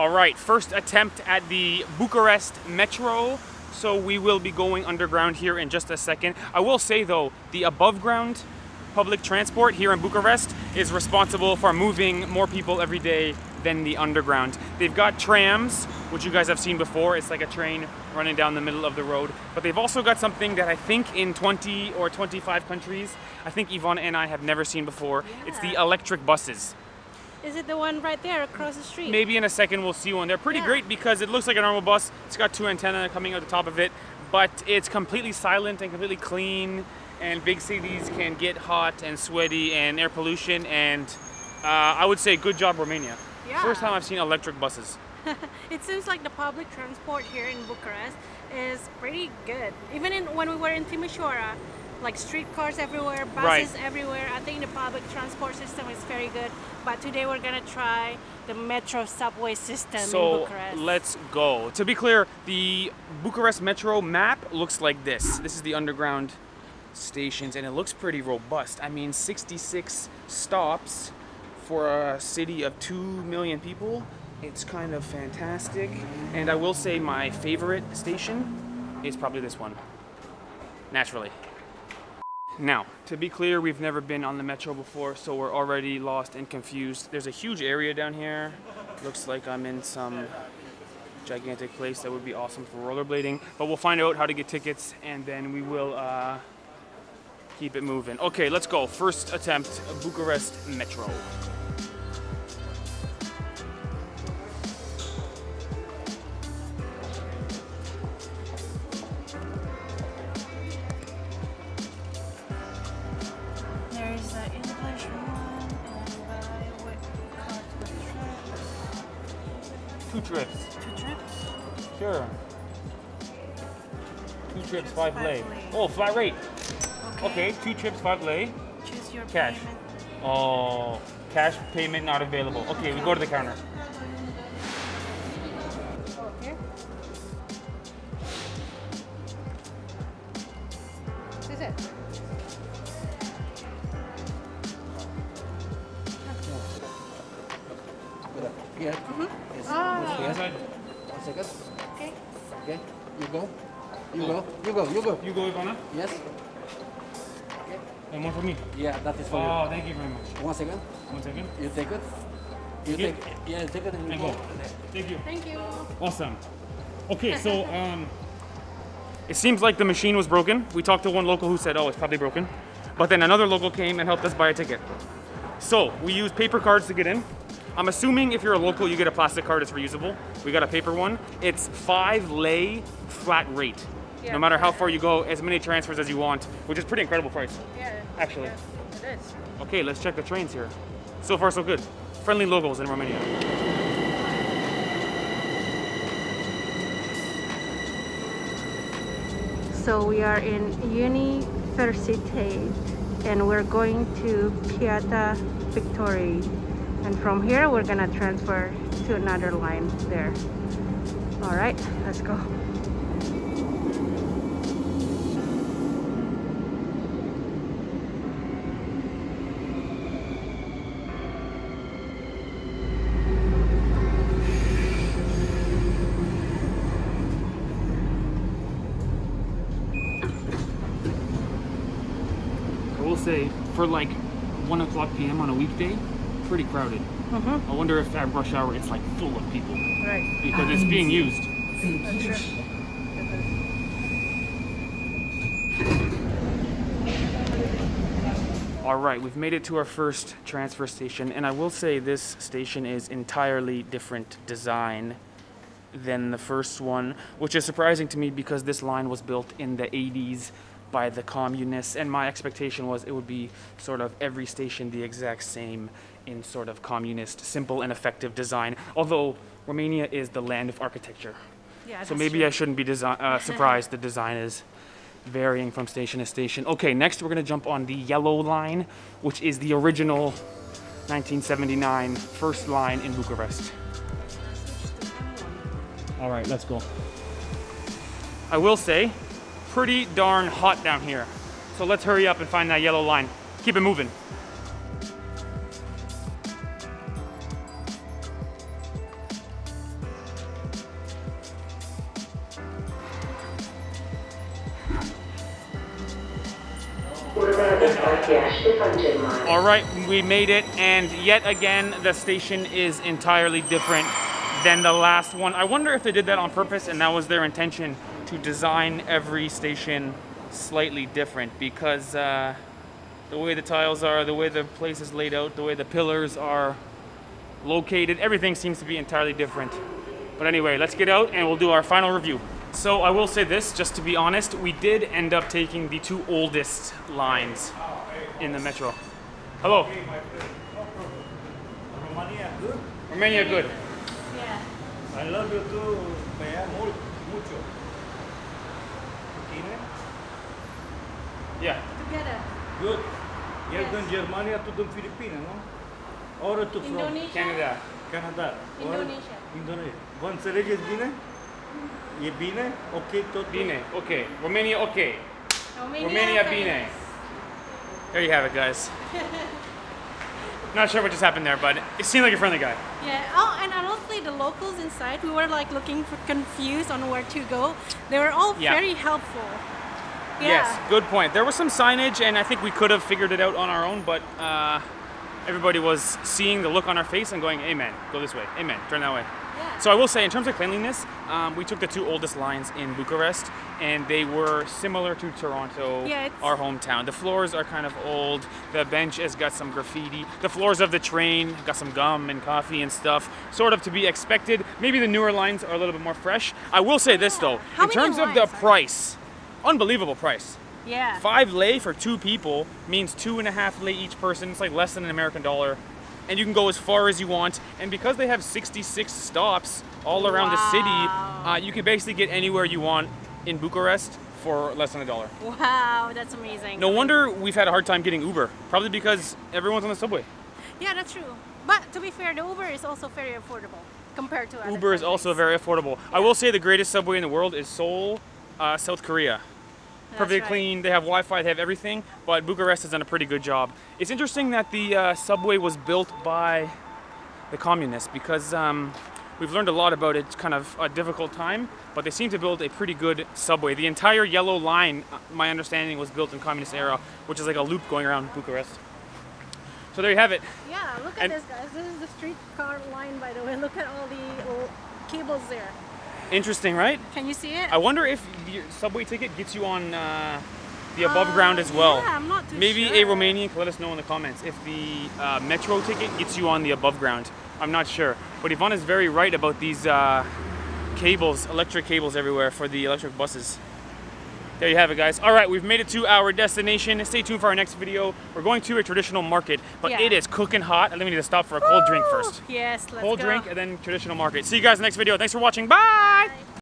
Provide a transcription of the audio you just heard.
All right, first attempt at the Bucharest Metro. So we will be going underground here in just a second. I will say though, the above ground public transport here in Bucharest is responsible for moving more people every day than the underground. They've got trams, which you guys have seen before. It's like a train running down the middle of the road. But they've also got something that I think in 20 or 25 countries, I think Ivana and I have never seen before. It's the electric buses. Is it the one right there across the street? Maybe in a second we'll see one. They're pretty Yeah. great because it looks like a normal bus. It's got two antennae coming out the top of it, but it's completely silent and completely clean. And big cities can get hot and sweaty and air pollution. And uh, I would say good job, Romania. Yeah. First time I've seen electric buses. It seems like the public transport here in Bucharest is pretty good. Even in, when we were in Timișoara, like streetcars everywhere, buses Right. everywhere. I think the public transport system is very good. But today we're gonna try the metro subway system in So Bucharest. let's go. To be clear, the Bucharest Metro map looks like this. This is the underground stations and it looks pretty robust. I mean, 66 stops for a city of 2 million people. It's kind of fantastic. And I will say my favorite station is probably this one. Naturally. Now, to be clear, we've never been on the metro before, so we're already lost and confused. There's a huge area down here. Looks like I'm in some gigantic place that would be awesome for rollerblading. But we'll find out how to get tickets and then we will uh, keep it moving. Okay, let's go. First attempt, Bucharest Metro. Two trips. Two trips? Sure. Two trips, five five lei. lei. Oh, flat rate. Okay, two trips, five lei. Choose your Cash. payment. Oh, cash payment not available. Okay, we go to the counter. Okay. This is it. Okay. You go. You go. You go. You go. You go, Ivana. Yes. Okay. And one for me. Yeah, that is for Oh, thank you very much. One second. One second. You take it. You Yeah. take. Yeah, take it and you And go. go. Thank you. Thank you. Awesome. Okay, so um, it seems like the machine was broken. We talked to one local who said, "Oh, it's probably broken," but then another local came and helped us buy a ticket. So we use paper cards to get in. I'm assuming if you're a local, you get a plastic card. It's reusable. We got a paper one. It's five lei flat rate. Yeah. No matter how far you go, as many transfers as you want, which is pretty incredible price. Yeah. Actually. yeah, it is. Okay, let's check the trains here. So far, so good. Friendly locals in Romania. So we are in Universitate and we're going to Piata Victoria. And from here we're gonna transfer to another line there. All right, let's go. I will say, for like 1 o'clock p.m. on a weekday, pretty crowded. Mm-hmm. I wonder if at rush hour it's like full of people Right. because it's being used. All right, we've made it to our first transfer station, and I will say this station is entirely different design than the first one, which is surprising to me because this line was built in the 80s by the communists, and my expectation was it would be sort of every station the exact same in sort of communist, simple and effective design. Although Romania is the land of architecture, Yeah. so maybe I shouldn't be desi- uh, surprised the design is varying from station to station. Okay, next we're gonna jump on the yellow line, which is the original 1979 first line in Bucharest. All right, let's go. I will say, pretty darn hot down here. So let's hurry up and find that yellow line. Keep it moving. All right, we made it, and yet again, the station is entirely different than the last one. I wonder if they did that on purpose and that was their intention to design every station slightly different because uh, the way the tiles are, the way the place is laid out, the way the pillars are located, everything seems to be entirely different. But anyway, let's get out and we'll do our final review. So I will say this, just to be honest, we did end up taking the two oldest lines in the metro. Hello. Romania, good. Romania, good. Yeah. I love you too, mucho. Bine? Yeah. Together. Good. El Yes. din Germania, tu din Filipine, nu? Ori tu from Indonesia. Canada. Canada. Ori- Indonesia. Indonesia. Vă înțelegeți bine? E bine? Ok tot? Bine, okay. Romania, okay. Romania, Romania, thanks. bine. There you have it, guys. Not sure what just happened there, but it seemed like a friendly guy. Yeah. Oh, and honestly, the locals inside, we were like looking for confused on where to go. They were all Yeah. very helpful. Yeah. Yes, good point. There was some signage, and I think we could have figured it out on our own, but uh, everybody was seeing the look on our face and going, "Amen, go this way. Amen, turn that way." Yeah. So I will say, in terms of cleanliness, um, we took the two oldest lines in Bucharest, and they were similar to Toronto, Yeah, our hometown. The floors are kind of old. The bench has got some graffiti. The floors of the train got some gum and coffee and stuff, sort of to be expected. Maybe the newer lines are a little bit more fresh. I will say this though, How in terms of the lines are there? price, unbelievable price. Yeah. Five lei for two people means two and a half lei each person. It's like less than an American dollar. And you can go as far as you want. And because they have 66 stops all around the city, uh, you can basically get anywhere you want in Bucharest for less than a dollar. Wow, that's amazing. No wonder we've had a hard time getting Uber. Probably because everyone's on the subway. Yeah, that's true. But to be fair, the Uber is also very affordable compared to Uber is also very affordable. I will say the greatest subway in the world is Seoul, uh, South Korea. Perfectly right. clean. They have Wi-Fi. They have everything. But Bucharest has done a pretty good job. It's interesting that the uh, subway was built by the communists because um, we've learned a lot about it. It's kind of a difficult time, but they seem to build a pretty good subway. The entire yellow line, uh, my understanding, was built in communist era, which is like a loop going around Bucharest. So there you have it. Yeah, look at And- this, guys. This is the streetcar line, by the way. Look at all the cables there. Interesting, right? Can you see it? I wonder if your subway ticket gets you on uh, the above Uh, ground as well. yeah, I'm not too Maybe a. Romanian can let us know in the comments if the uh, metro ticket gets you on the above ground. I'm not sure. But Ivana is very right about these uh, cables, electric cables everywhere for the electric buses. There you have it, guys. All right, we've made it to our destination. Stay tuned for our next video. We're going to a traditional market, but Yeah. it is cooking hot. And then we need to stop for a cold drink first. Yes, let's Cold go. drink and then traditional market. See you guys in the next video. Thanks for watching. Bye!